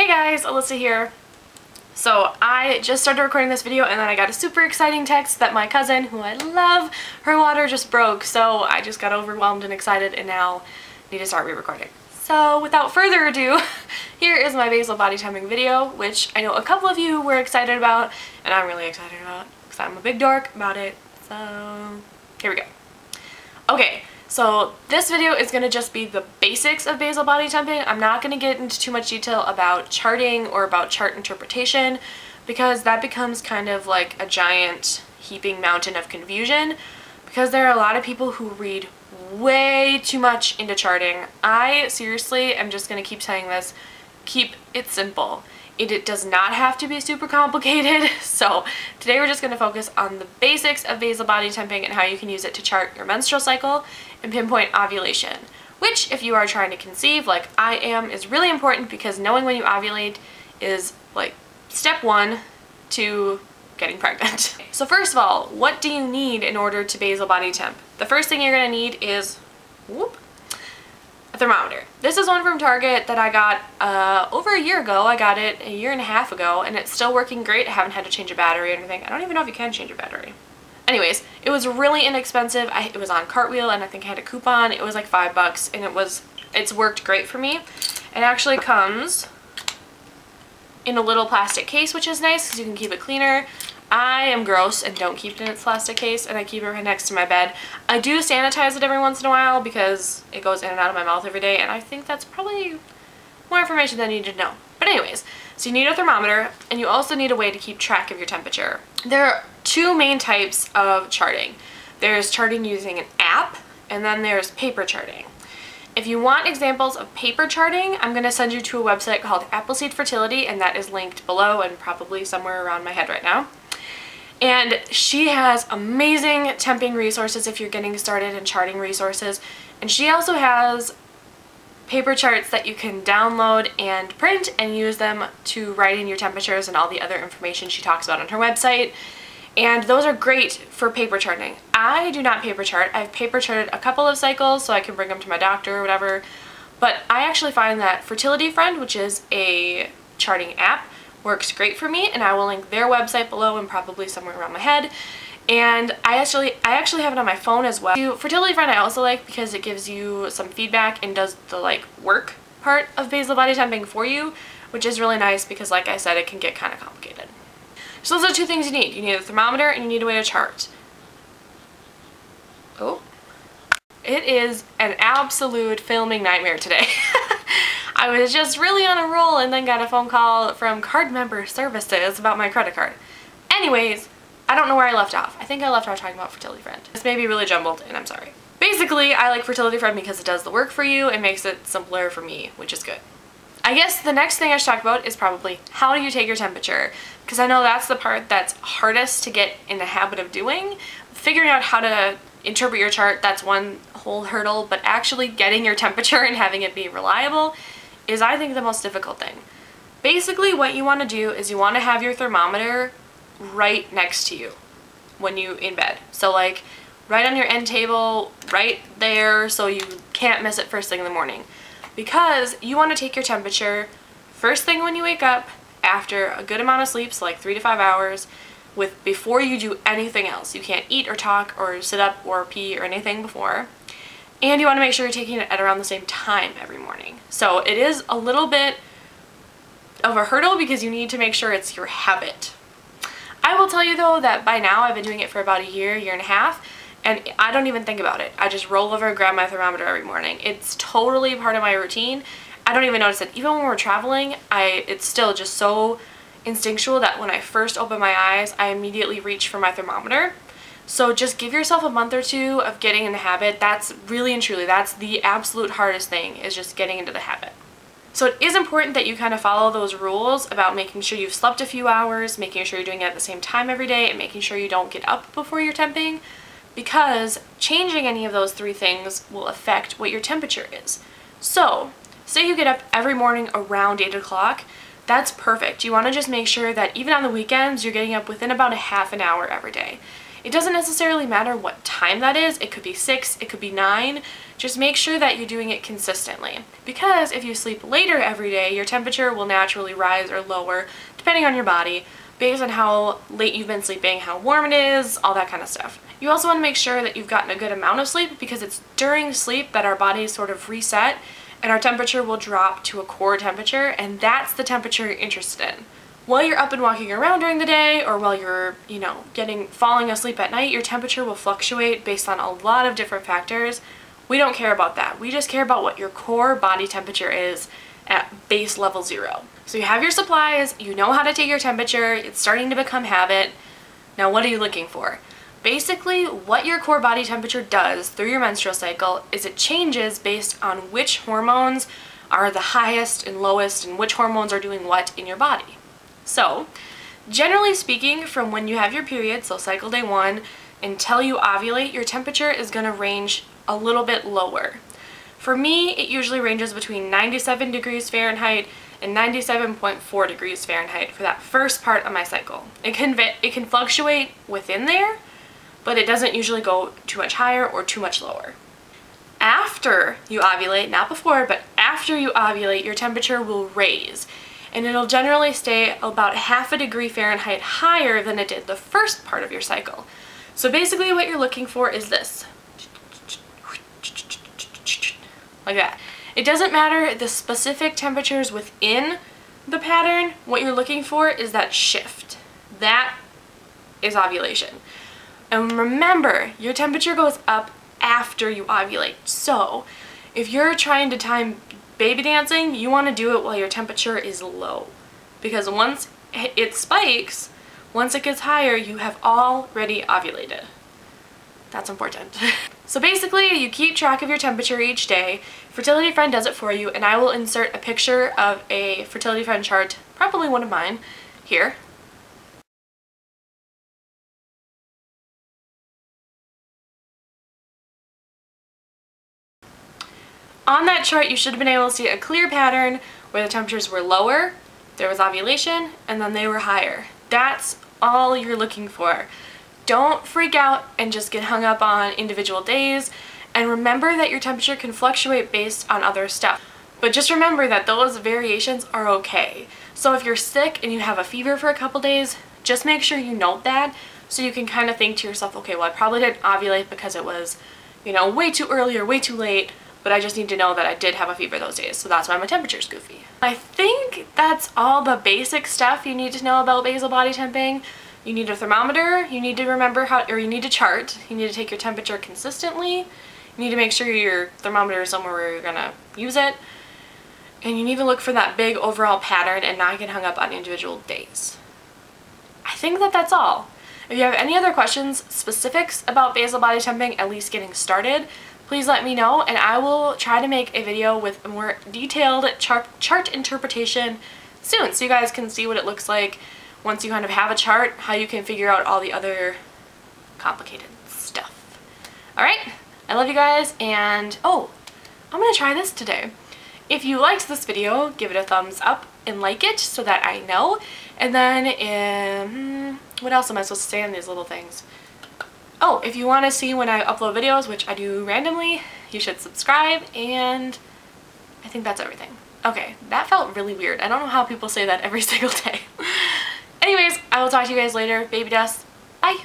Hey guys, Alyssa here. So I just started recording this video and then I got a super exciting text that my cousin, who I love, her water just broke. So I just got overwhelmed and excited and now need to start re-recording. So without further ado, here is my basal body temping video, which I know a couple of you were excited about and I'm really excited about because I'm a big dork about it. So here we go. Okay, so this video is going to just be the basics of basal body temping. I'm not going to get into too much detail about charting or about chart interpretation because that becomes kind of like a giant heaping mountain of confusion because there are a lot of people who read way too much into charting. I seriously am just going to keep saying this, keep it simple. It, it, does not have to be super complicated. So today we're just going to focus on the basics of basal body temping and how you can use it to chart your menstrual cycle and pinpoint ovulation. Which, if you are trying to conceive like I am, is really important because knowing when you ovulate is like step one to getting pregnant. so first of all, what do you need in order to basal body temp? The first thing you're going to need is whoop, thermometer. This is one from Target that I got uh, over a year ago. I got it a year and a half ago and it's still working great. I haven't had to change a battery or anything. I don't even know if you can change a battery. Anyways, it was really inexpensive. I, it was on Cartwheel and I think I had a coupon. It was like five bucks and it was, it's worked great for me. It actually comes in a little plastic case, which is nice because you can keep it cleaner. I am gross and don't keep it in its plastic case and I keep it right next to my bed. I do sanitize it every once in a while because it goes in and out of my mouth every day and I think that's probably more information than you need to know. But anyways, so you need a thermometer and you also need a way to keep track of your temperature. There are two main types of charting. There's charting using an app and then there's paper charting. If you want examples of paper charting, I'm going to send you to a website called Appleseed Fertility and that is linked below and probably somewhere around my head right now. And she has amazing temping resources if you're getting started in charting resources. And she also has paper charts that you can download and print and use them to write in your temperatures and all the other information she talks about on her website. And those are great for paper charting. I do not paper chart. I've paper charted a couple of cycles so I can bring them to my doctor or whatever. But I actually find that Fertility Friend, which is a charting app, works great for me and I will link their website below and probably somewhere around my head. And I actually I actually have it on my phone as well. Fertility Friend I also like because it gives you some feedback and does the like work part of basal body temping for you, which is really nice because like I said it can get kind of complicated. So those are two things you need. You need a thermometer and you need a way to chart. Oh. It is an absolute filming nightmare today. I was just really on a roll and then got a phone call from card member services about my credit card. Anyways, I don't know where I left off. I think I left off talking about Fertility Friend. This may be really jumbled and I'm sorry. Basically, I like Fertility Friend because it does the work for you and makes it simpler for me, which is good. I guess the next thing I should talk about is probably how do you take your temperature? Because I know that's the part that's hardest to get in the habit of doing. Figuring out how to interpret your chart, that's one whole hurdle, but actually getting your temperature and having it be reliable is I think the most difficult thing. Basically what you want to do is you want to have your thermometer right next to you when you in bed. So like right on your end table, right there so you can't miss it first thing in the morning. Because you want to take your temperature first thing when you wake up after a good amount of sleep, so like three to five hours, with before you do anything else. You can't eat or talk or sit up or pee or anything before. And you want to make sure you're taking it at around the same time every morning. So it is a little bit of a hurdle because you need to make sure it's your habit. I will tell you though that by now I've been doing it for about a year, year and a half, and I don't even think about it. I just roll over grab my thermometer every morning. It's totally part of my routine. I don't even notice it. Even when we're traveling, I it's still just so instinctual that when I first open my eyes, I immediately reach for my thermometer. So just give yourself a month or two of getting in the habit. That's really and truly, that's the absolute hardest thing is just getting into the habit. So it is important that you kind of follow those rules about making sure you've slept a few hours, making sure you're doing it at the same time every day, and making sure you don't get up before you're temping because changing any of those three things will affect what your temperature is. So say you get up every morning around 8 o'clock, that's perfect. You want to just make sure that even on the weekends, you're getting up within about a half an hour every day. It doesn't necessarily matter what time that is. It could be 6, it could be 9. Just make sure that you're doing it consistently. Because if you sleep later every day, your temperature will naturally rise or lower depending on your body based on how late you've been sleeping, how warm it is, all that kind of stuff. You also want to make sure that you've gotten a good amount of sleep because it's during sleep that our bodies sort of reset and our temperature will drop to a core temperature and that's the temperature you're interested in. While you're up and walking around during the day or while you're, you know, getting falling asleep at night, your temperature will fluctuate based on a lot of different factors. We don't care about that. We just care about what your core body temperature is at base level zero. So you have your supplies, you know how to take your temperature, it's starting to become habit. Now what are you looking for? Basically, what your core body temperature does through your menstrual cycle is it changes based on which hormones are the highest and lowest and which hormones are doing what in your body. So, generally speaking, from when you have your period, so cycle day one, until you ovulate, your temperature is going to range a little bit lower. For me, it usually ranges between 97 degrees Fahrenheit and 97.4 degrees Fahrenheit for that first part of my cycle. It can, it can fluctuate within there, but it doesn't usually go too much higher or too much lower. After you ovulate, not before, but after you ovulate, your temperature will raise and it'll generally stay about half a degree Fahrenheit higher than it did the first part of your cycle. So basically what you're looking for is this. Like that. It doesn't matter the specific temperatures within the pattern, what you're looking for is that shift. That is ovulation. And remember, your temperature goes up after you ovulate. So if you're trying to time baby dancing, you want to do it while your temperature is low. Because once it spikes, once it gets higher, you have already ovulated. That's important. so basically, you keep track of your temperature each day. Fertility Friend does it for you, and I will insert a picture of a Fertility Friend chart, probably one of mine, here. On that chart, you should have been able to see a clear pattern where the temperatures were lower, there was ovulation, and then they were higher. That's all you're looking for. Don't freak out and just get hung up on individual days, and remember that your temperature can fluctuate based on other stuff. But just remember that those variations are okay. So if you're sick and you have a fever for a couple days, just make sure you note that so you can kind of think to yourself, okay, well I probably didn't ovulate because it was, you know, way too early or way too late but I just need to know that I did have a fever those days, so that's why my temperature's goofy. I think that's all the basic stuff you need to know about basal body temping. You need a thermometer, you need to remember how, or you need to chart, you need to take your temperature consistently, you need to make sure your thermometer is somewhere where you're gonna use it, and you need to look for that big overall pattern and not get hung up on individual days. I think that that's all. If you have any other questions, specifics about basal body temping, at least getting started, please let me know and I will try to make a video with a more detailed chart, chart interpretation soon so you guys can see what it looks like once you kind of have a chart, how you can figure out all the other complicated stuff. Alright, I love you guys and oh, I'm going to try this today. If you liked this video, give it a thumbs up and like it so that I know. And then, um, what else am I supposed to say on these little things? Oh, if you want to see when I upload videos, which I do randomly, you should subscribe, and I think that's everything. Okay, that felt really weird. I don't know how people say that every single day. Anyways, I will talk to you guys later. Baby dust. Bye!